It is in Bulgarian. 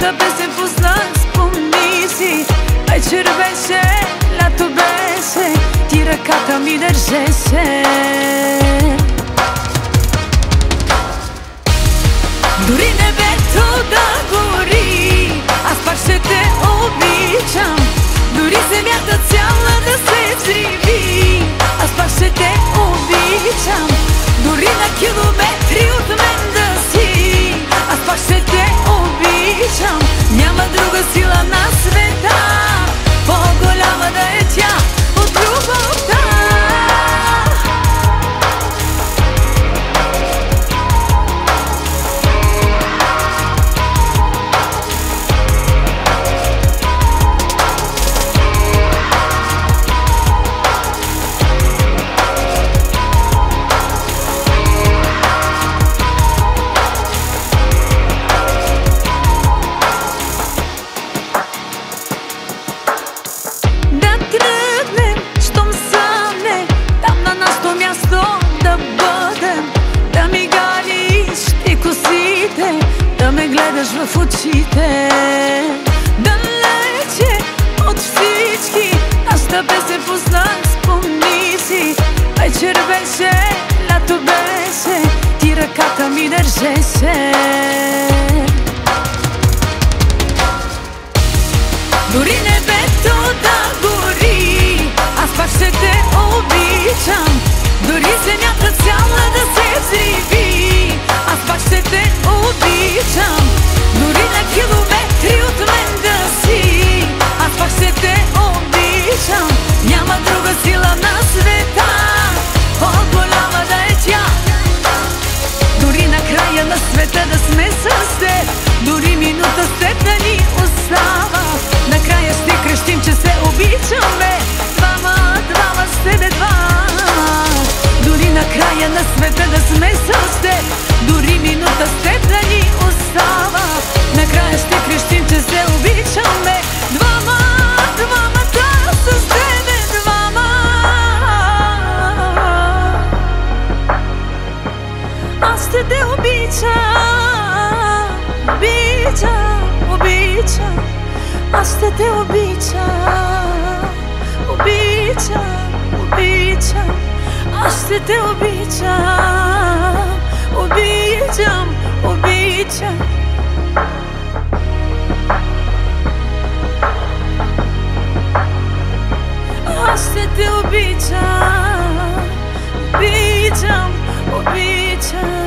Stă peste fuzlan, spun misi Ai cervese, la tu bese Tira cata mi derzese Durine очите Далече от всички. Нашата песен познах спомни си Вечер беше, лято беше Ти ръката ми държеше. Дори небето да гори Аз пак ще те обичам. Дори земята цяла да се взриви Аз пак ще те обичам بدني أسرع ubicia, a wstety ubicia, ubicia, ubicia, a wstety ubicia, ubicia, be A wstety ubicia, be ubicia.